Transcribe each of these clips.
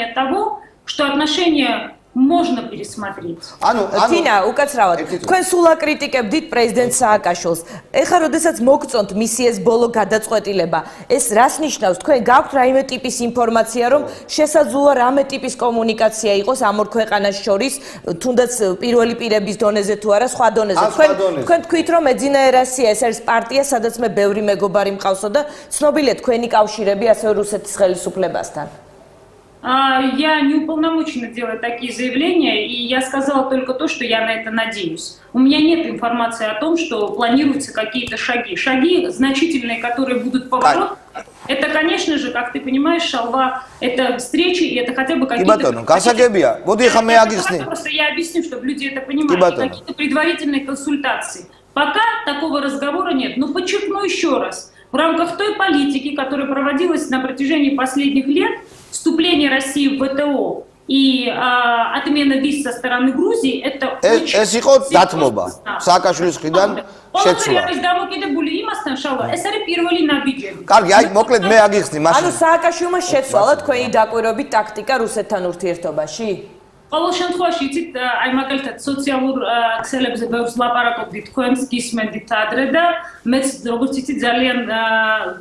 понимание того, что отношения можно пересмотреть. ანუ თინა უკაცრავად თქვენ სულ აკრიტიკებდით პრეზიდენტ სააკაშვილს. ეხლა როდესაც მოგწონთ მისი ეს ბოლო გადაწყვეტილება, ეს რას ნიშნავს? თქვენ გაქვთ რაიმე ტიპის ინფორმაცია, რომ შესაძლოა რამე ტიპის კომუნიკაცია იყოს ამ ორ ქვეყანას შორის, თუნდაც პირველი პირების დონეზე თუ არა სხვა დონეზე. თქვენ თქვენ თქვით რომ ეძინა ერასია ეს არის პარტია, სადაც მე ბევრი მეგობარი მყავსო და ცნობილია თქვენი კავშირები ასე რუსეთის ხელისუფლებასთან. А, я не уполномочена делать такие заявления, и я сказала только то, что я на это надеюсь. У меня нет информации о том, что планируются какие-то шаги. Шаги значительные, которые будут поворот, это, конечно же, как ты понимаешь, шалва, это встречи, и это хотя бы какие-то... Касагебия, вот их мы. Просто я объясню, чтобы люди это понимали. Какие-то предварительные консультации. Пока такого разговора нет. Но подчеркну еще раз. В рамках той политики, которая проводилась на протяжении последних лет, вступление России в ВТО и а, отмена виз со стороны Грузии это очень ეს იყო დათმობა სააკაშვილის მხრიდან შეცვლა ეს დამოკიდებული იმასთან შალვა ეს არის პირველი ნაბიჯები კარგი აი მოკლედ მე აგიხსნი მაშინ ანუ სააკაშვილმა შეცვალა თქვენი დაკვირვებით ტაქტიკა რუსეთთან ურთიერთობაში ყოველ შემთხვევაში იცით აი მაგალითად სოციალურ ქსელებზე ბევრს ლაპარაკობდით თქვენს გისმენდით адре და მეც როგორც იცით ძალიან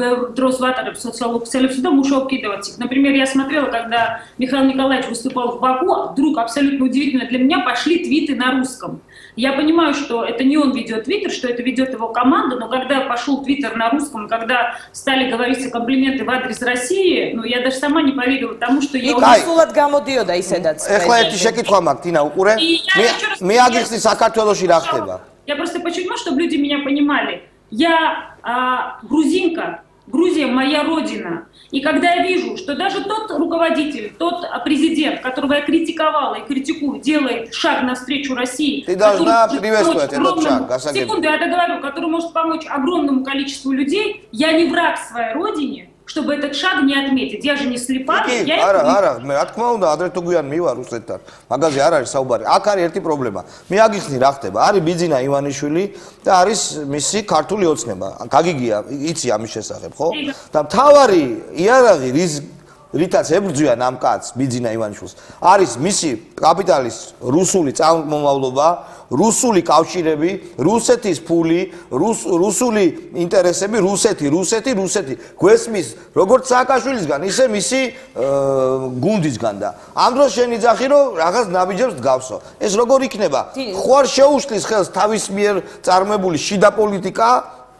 ბევრ დროს ვატარებ სოციალურ ქსელებში და мужов კიდევაც იქ. Например, я смотрела, когда Михаил Николаевич выступал в Баку, вдруг абсолютно удивительно для меня пошли твиты на русском. Я понимаю, что это не он ведет Твиттер, что это ведет его команда, но когда пошел Твиттер на русском, когда стали говорить комплименты в адрес России, ну, я даже сама не поверила тому, что я... Ուսულად გამოდიოდა ისედაც. ეხლა Эхла, эти მაქვს, ტინა, უყურე? მე მე Мы საქართველოსში რა ხდება? Я просто почему, чтобы люди меня понимали. Я а, грузинка, Грузия моя родина. И когда я вижу, что даже тот руководитель, тот президент, которого я критиковала и критикую, делает шаг навстречу России, Ты должна приветствовать этот шаг, Секунду, я договорю, который может помочь огромному количеству людей, я не враг своей родине, чтобы этот шаг не отметить. Я же не слепая, я არა, არა, მე რა თქმა უნდა, ადრე თუ გვიან მივა რუსეთთან. მაგაზე არ არის საუბარი. აქ არის ერთი პრობლემა. მე აგიხსნი რა ხდება. არის ბიძინა ივანიშვილი და არის მისი ქართული ოცნება. გაგიგია, იცი ამის შესახებ, ხო? და მთავარი იარაღი რის რითაც ებრძვიან ამ კაცს ბიძინა ივანიშვილს არის მისი კაპიტალის რუსული წარმომავლობა რუსული კავშირები, რუსეთის ფული, რუსული ინტერესები, რუსეთი, რუსეთი, რუსეთი გვესმის როგორც სააკაშვილისგან, ისე მისი გუნდისგან და ამ დროს შენ იძახი რომ რაღაც ნაბიჯებს დგავსო. ეს როგორ იქნება? ხო არ შეუშლის ხელს თავის მიერ წარმებული შიდა პოლიტიკა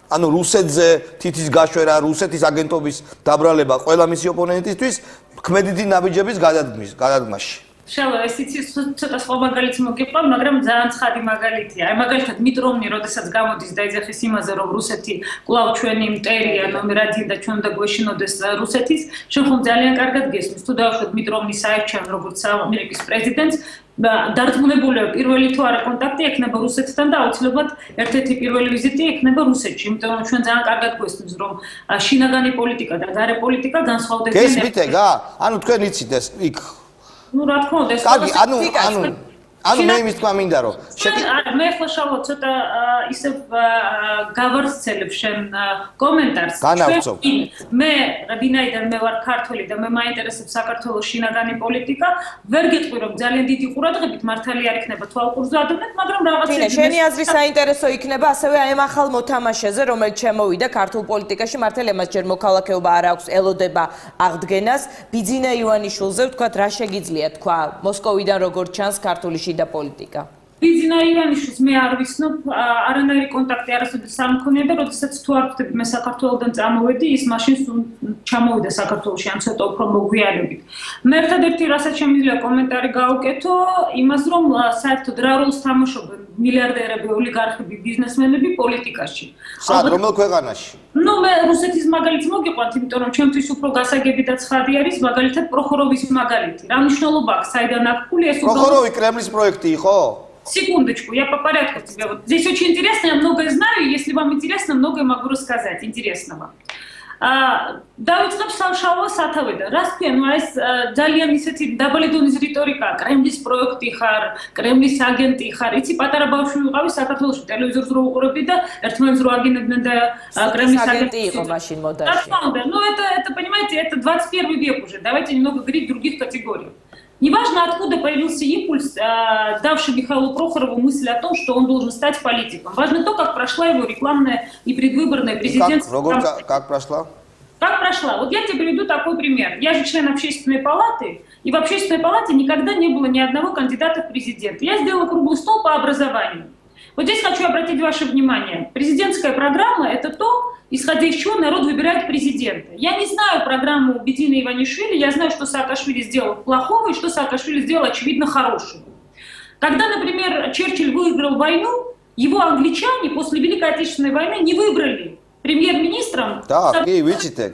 ანუ რუსეთზე თითის გაშვერა, რუსეთის აგენტობის დაბრალება ყველა მისი ოპონენტისთვის ქმედითი ნაბიჯების გადადგმის გადადგმაში. შეიძლება ესიც ცოტა სხვა მაგალითს მოგიყვან, მაგრამ ძალიან ცხადი მაგალითია. აი მაგალითად მიტრომნი, როდესაც გამოდის და ეძახის იმაზე, რომ რუსეთი კვლავ ჩვენი მტერია, ნომერ 1 და ჩვენ უნდა გვეშინოდეს რუსეთის, ჩვენ ხომ ძალიან კარგად გესმის. თუ დავუშვათ მიტრომნის აირჩიან როგორც ამერიკის პრეზიდენტს, დარწმუნებული პირველი თუ არა კონტაქტი ექნება რუსეთთან და აუცილებლად ერთ-ერთი პირველი ვიზიტი ექნება რუსეთში, იმიტომ რომ ჩვენ ძალიან კარგად გვესმის რომ შინაგანი პოლიტიკა და გარე პოლიტიკა განსხვავდებიან. გესმით ეგა? ანუ თქვენ იცით ეს იქ Nur .com. Kaži, anu, anu. ანუ მე იმის თქვა მინდა რომ შეკი მე ხო შავო ცოტა ისე გავარცელებ შენ კომენტარს. განავწო მე რაბინაიდან მე ვარ ქართველი და მე მაინტერესებს საქართველოს შინაგანი პოლიტიკა ვერ გეტყვი რომ ძალიან დიდი ყურადღებით მართალი არ იქნება თვალყურზე ადონეთ მაგრამ რაღაცა შენი აზრი საინტერესო იქნება ასევე აი ამ ახალ მოთამაშეზე რომელიც შემოვიდა ქართულ პოლიტიკაში მართალია მას ჯერ მოქალაქეობა არ აქვს ელოდება აღდგენას. ბიძინა ივანიშვილზე ვთქვა რა შეგიძლია თქვა მოსკოვიდან როგორ ჩანს ქართული uscita politica. ბიზნა ივანიშვილს მე არ ვიცნობ, არანაირი კონტაქტი არასოდეს არ მქონია და როდესაც თუ არ ვხვდები მე საქართველოსდან წამოვედი, ის მაშინ ჩამოვიდა საქართველოში ან ცოტა უფრო მოგვიანებით. მე ერთადერთი რასაც შემიძლია კომენტარი გავუკეთო, იმას რომ საერთოდ რა როლს თამაშობენ მილიარდერები, ოლიგარხები, ბიზნესმენები პოლიტიკაში. სად რომელ ქვეყანაში? ну მე რუსეთის მაგალითს მოგიყვანთ, იმიტომ რომ ჩემთვის უფრო გასაგები და ცხადი არის მაგალითად პროხოროვის მაგალითი. რა მნიშვნელობა აქვს საიდან აქ ფული ეს უბრალოდ პროხოროვი კრემლის პროექტი იყო? Секундочку, я по порядку тебе. Вот здесь очень интересно, я многое знаю, если вам интересно, многое могу рассказать интересного. დავიწყებ სამშაბლო სათავედან. რას ქვია, ну ეს ძალიან ისეთი დაბალი დონის რიტორიკა, კრემლის პროექტი ხარ, კრემლის აგენტი ხარ. იცი, პატარა ბავშვი ვიყავი საქართველოს ტელევიზორს რო უყურებდი და ერთმანეთს რო აგინებდნენ და კრემლის агенти იყო მაშინ მოდაში. Ну это это понимаете, это 21 век уже. Давайте немного говорить других категорий. Неважно, откуда появился импульс, давший Михаилу Прохорову мысль о том, что он должен стать политиком. Важно то, как прошла его рекламная и предвыборная президентская как, как, как прошла? Как прошла? Вот я тебе приведу такой пример. Я же член общественной палаты, и в общественной палате никогда не было ни одного кандидата в президенты. Я сделала круглый стол по образованию. Вот здесь хочу обратить ваше внимание. Президентская программа – это то, исходя из чего народ выбирает президента. Я не знаю программу Бедина Иванишвили, я знаю, что Саакашвили сделал плохого и что Саакашвили сделал, очевидно, хорошего. Когда, например, Черчилль выиграл войну, его англичане после Великой Отечественной войны не выбрали премьер-министром. Так, и видите.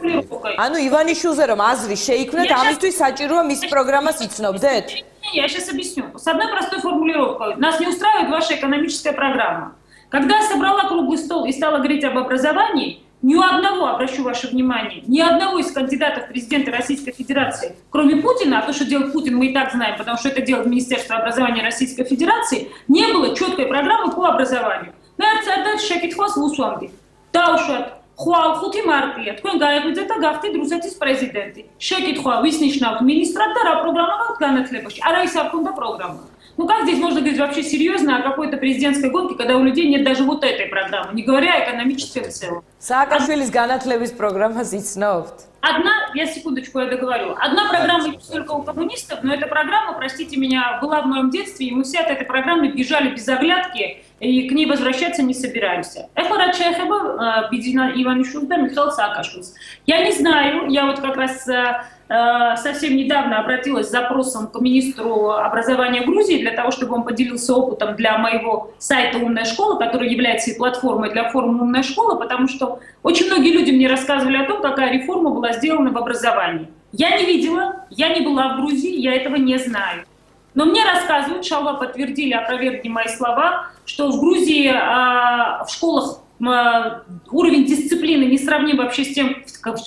ანუ ივანიშვილზე რომ აზრი შეიქმნათ, ამისთვის საჭიროა მის პროგრამას იცნობდეთ? Я сейчас объясню. С одной простой формулировкой. Нас не устраивает ваша экономическая программа. Когда я собрала круглый стол и стала говорить об образовании, ни у одного, обращу ваше внимание, ни одного из кандидатов в президенты Российской Федерации, кроме Путина, а то, что делает Путин, мы и так знаем, потому что это делает Министерство образования Российской Федерации, не было четкой программы по образованию. Наверное, шекитхос лусуамди. Таушат, ხვალ 5 მარტია თქვენ გაეღვიძეთ და გახდით რუსეთის პრეზიდენტი. შეკითხვა ვის ნიშნავთ ministrat და რა პროგრამა გაქვთ განათლებაში? არავის არ ქონდა პროგრამა. ну как здесь можно говорить вообще серьезно о какой-то президентской гонке, когда у людей нет даже вот этой программы, не говоря о экономической в целом? Саакашвилис Ганатлевис программа «Зицновт». Одна, я секундочку, я договорю. Одна программа есть только у коммунистов, но эта программа, простите меня, была в моем детстве, и мы все от этой программы бежали без оглядки, и к ней возвращаться не собираемся. Эхора Чехеба, э, Бедина Иван Шурда, Михаил Саакашвилис. Я не знаю, я вот как раз э, совсем недавно обратилась с запросом к министру образования Грузии для того, чтобы он поделился опытом для моего сайта «Умная школа», который является и платформой для форума «Умная школа», потому что очень многие люди мне рассказывали о том, какая реформа была сделана в образовании. Я не видела, я не была в Грузии, я этого не знаю. Но мне рассказывают, Шалва подтвердили, опровергли мои слова, что в Грузии э, в школах уровень дисциплины не сравним вообще с тем,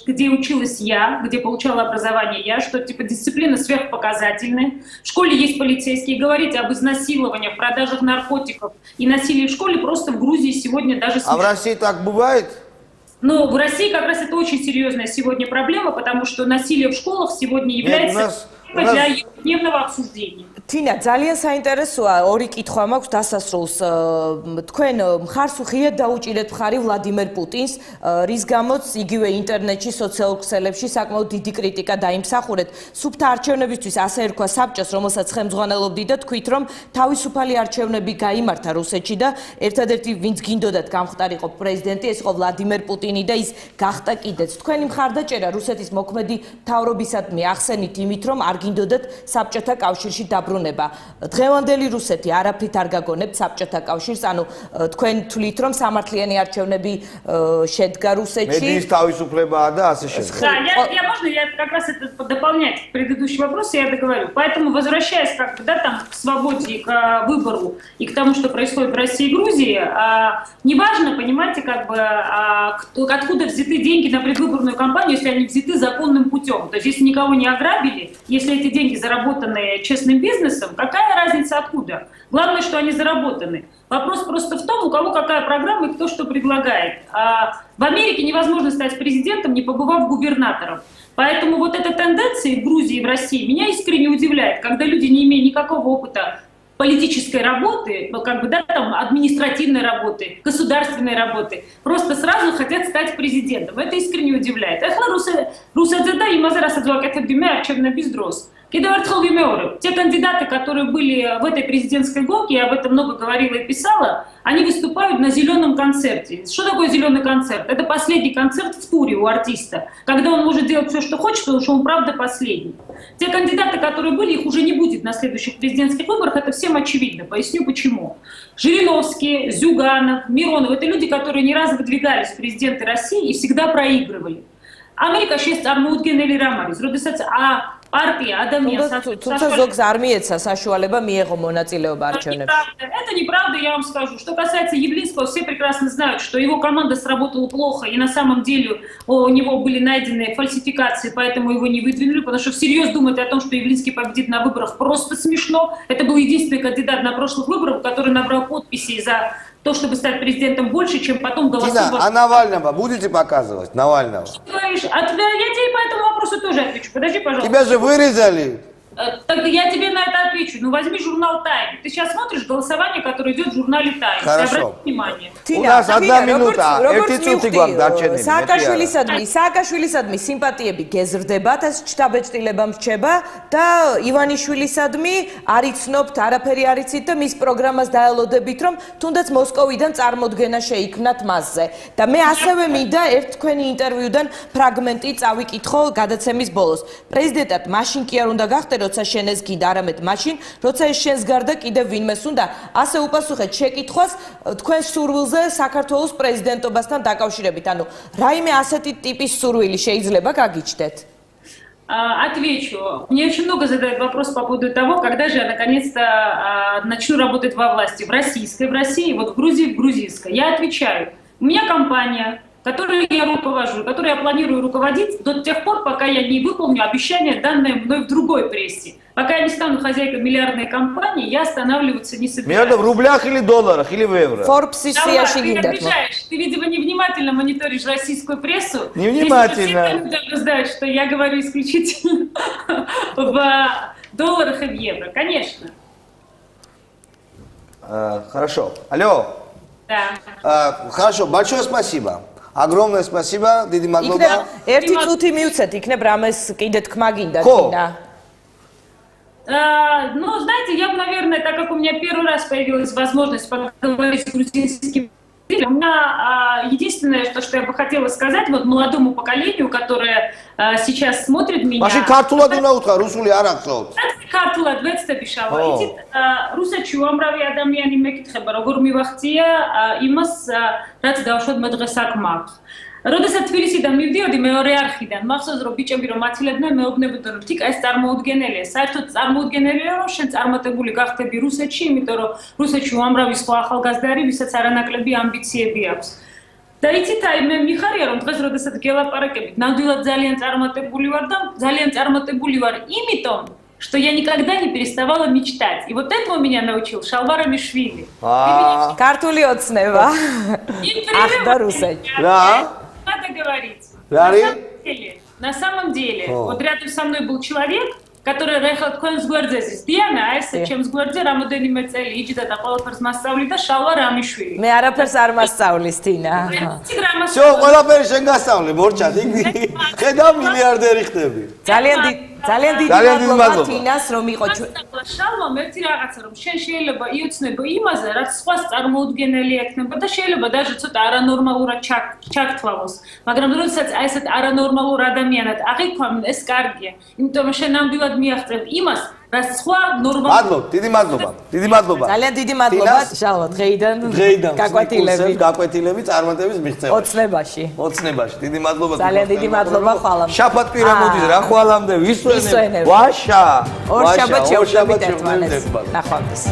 где училась я, где получала образование я, что типа дисциплина сверхпоказательная. В школе есть полицейские. Говорить об изнасилованиях, продажах наркотиков и насилии в школе просто в Грузии сегодня даже смешно. А в России так бывает? Ну, в России как раз это очень серьезная сегодня проблема, потому что насилие в школах сегодня является Нет, нас, для ежедневного обсуждения. თინა ძალიან საინტერესოა ორი კითხვა მაქვს დასასრულს თქვენ მხარს უხიეთ დაუჭირეთ მხარი ვლადიმერ პუტინს რის გამოც იგივე ინტერნეტში სოციალურ ქსელებში საკმაოდ დიდი კრიტიკა დაიმსახურეთ სუფთა არჩევნებისთვის ასე ერქვა საბჭოს რომელსაც ხელმძღვანელობდი და თქვით რომ თავისუფალი არჩევნები გამართა რუსეთში და ერთადერთი ვინც გინდოდათ გამხდარიყო პრეზიდენტი ეს იყო ვლადიმერ პუტინი და ის გახდა კიდეც თქვენი მხარდაჭერა რუსეთის მოქმედი თავრობისადმი ახსენით იმით რომ არ გინდოდათ საბჭოთა კავშირში დაბრუნება დაბრუნება. დღევანდელი რუსეთი არაფრით არ გაგონებთ საბჭოთა კავშირს, ანუ თქვენ თვლით რომ სამართლიანი არჩევნები შედგა რუსეთში? მედიის თავისუფლებაა და ასე შემდეგ. Да, я я можно я как раз это дополнять предыдущий вопрос, я договорю. Поэтому возвращаясь как бы, да, там к свободе, к выбору и к тому, что происходит в России и Грузии, а, неважно, понимаете, как бы а, кто, откуда взяты деньги на предвыборную кампанию, если они взяты законным путем. То есть если никого не ограбили, если эти деньги заработаны честным бизнесом, какая разница откуда? Главное, что они заработаны. Вопрос просто в том, у кого какая программа и кто что предлагает. А в Америке невозможно стать президентом, не побывав губернатором. Поэтому вот эта тенденция в Грузии и в России меня искренне удивляет, когда люди, не имея никакого опыта политической работы, ну, как бы, да, там, административной работы, государственной работы, просто сразу хотят стать президентом. Это искренне удивляет. Ну, а Те кандидаты, которые были в этой президентской гонке, я об этом много говорила и писала, они выступают на зеленом концерте. Что такое зеленый концерт? Это последний концерт в туре у артиста, когда он может делать все, что хочет, потому что он правда последний. Те кандидаты, которые были, их уже не будет на следующих президентских выборах, это все всем очевидно. Поясню почему. Жириновский, Зюганов, Миронов – это люди, которые не раз выдвигались в президенты России и всегда проигрывали. Америка сейчас Амуткин или Рамарис, А ა партия ადამიანს თუმცა ზოგს არ მიეცა საშუალება მიეღო მონაწილეობა არჩევნებში. Это неправда, я вам скажу. Что касается Явлинского, все прекрасно знают, что его команда сработала плохо, и на самом деле у него были найдены фальсификации, поэтому его не выдвинули, потому что всерьез думать о том, что Явлинский победит на выборах, просто смешно. Это был единственный кандидат на прошлых выборах, который набрал подписи за то, чтобы стать президентом больше, чем потом голосовать. Тина, а Навального будете показывать? Навального? Что ты говоришь? А я тебе по этому вопросу тоже отвечу. Подожди, пожалуйста. Тебя же вырезали. Э, так я тебе на это отвечу. Ну возьми журнал Тайм. Ты сейчас смотришь голосование, которое идет в журнале Тайм. Хорошо. Обрати внимание. У нас одна минута. ერთი წუთი გვაქვს დარჩენილი. სააკაშვილისადმი, სააკაშვილისადმი სიმპათიები გეზრდება და შტაბეჭდილება მრჩება და ივანიშვილისადმი არ იცნობთ, არაფერი არ იცით და მის პროგრამას დაელოდებით, რომ თუნდაც მოსკოვიდან წარმოდგენა შეიქმნათ მასზე. და მე ასევე მინდა ერთ თქვენი ინტერვიუდან ფრაგმენტი წავიკითხო გადაცემის ბოლოს. პრეზიდენტად მაშინ კი არ უნდა გახდე, როცა შენ ეს გინდა, არამედ მაშინ, როცა ეს შენს გარდა კიდევ ვინმეს უნდა. ასე უპასუხეთ შეკითხვას თქვენ სურვილზე საქართველოს პრეზიდენტობასთან დაკავშირებით. ანუ რაიმე ასეთი ტიპის სურვილი შეიძლება გაგიჩნდეთ? Отвечу. Мне очень много задают вопрос по поводу того, когда же я наконец-то начну работать во власти. В российской, в России, вот в Грузии, в грузинской. Я отвечаю. У меня компания, которой я руковожу, которой я планирую руководить до тех пор, пока я не выполню обещания, данные мной в другой прессе. Пока я не стану хозяйкой миллиардной компании, я останавливаться не собираюсь. Между в рублях или долларах, или в евро? Forbes Давай, ты обижаешь. Ты, видимо, невнимательно мониторишь российскую прессу. Невнимательно. Все знают, что я говорю исключительно в долларах и в евро. Конечно. А, хорошо. Алло. Да. А, хорошо, большое спасибо. Огромное спасибо, დიდი მადლობა. ერთი წუთი მივცეთ, იქნებ რამეს კიდე თქმა გინდა თინა. Ну, знаете, я, наверное, так как у меня первый раз появилась возможность поговорить с грузинским У меня а, единственное, что, что я бы хотела сказать вот молодому поколению, которое а, сейчас смотрит меня. Машин ქართულად უნდა უთხრა, რუსული არ ახსოვთ. ქართულად ვეცდები შავა. იცით, რუსეთში უამრავი ადამიანი მეკითხება, როგორ მივახცია იმას, რაც დავშვათ მე დღეს აქ მაქვს. როდესაც თბილისიდან მივდიოდი მეორე არხიდან, მახსოვს რომ ბიჭები რომ მათილებდნენ, მეუბნებოდნენ რომ თიკა ეს წარმოუდგენელია. საერთოდ წარმოუდგენელია რომ შენ წარმატებული გახდები რუსეთში, იმიტომ რომ რუსეთში უამრავი სხვა ახალგაზრდა არის, ვისაც არანაკლები ამბიციები აქვს. და იცით, აი მე მიხარია რომ დღეს როდესაც გელაპარაკებით, ნამდვილად ძალიან წარმატებული ვარ და ძალიან წარმატებული ვარ, იმიტომ что я никогда не переставала мечтать. И вот этому меня научил Шалвара Мишвили. А, картули ოცნება. Ах, да, русач. Да. надо говорить. Да, на самом деле, на самом деле вот рядом со мной был человек, который рехал თქვენს გვერდზე ზიანა ეს ჩემს გვერდზე რამოდენიმე წელი იჯდა და ყველაფერს მასწავლიდა შალვა რამიშვილი მე არაფერს არ მასწავლის თინა всё ყველაფერი შენ გასწავლე მორჩად იქ ხედავ მილიარდერი ხდები ძალიან დიდი ძალიან დიდი მადლობა თინას რომ იყო შალვა მერტი რაღაცა რომ შენ შეიძლება იოცნება იმაზე რაც სხვა წარმოუდგენელი ექნება და შეიძლება დაჟე ცოტა არანორმალურად ჩაქთვალოს. მაგრამ როდესაც აი ესეთ არანორმალურ ადამიანად აღიქვამენ ეს კარგია. იმიტომ რომ შენ ნამდვილად მიაღწევ იმას რაც სხვა ნორმალ მადლობ, დიდი მადლობა. დიდი მადლობა. ძალიან დიდი მადლობა შალვა დღეიდან. დღეიდან გაკვეთილები. გაკვეთილები წარმატების მიღწევაში. ოცნებაში. ოცნებაში. დიდი მადლობა. ძალიან დიდი მადლობა ხვალამ. შაფათ პირამოდის რა ხვალამდე ვისვენებ. ვაშა. ორ შაბათ შევხვდებით ერთმანეთს. ნახვამდის.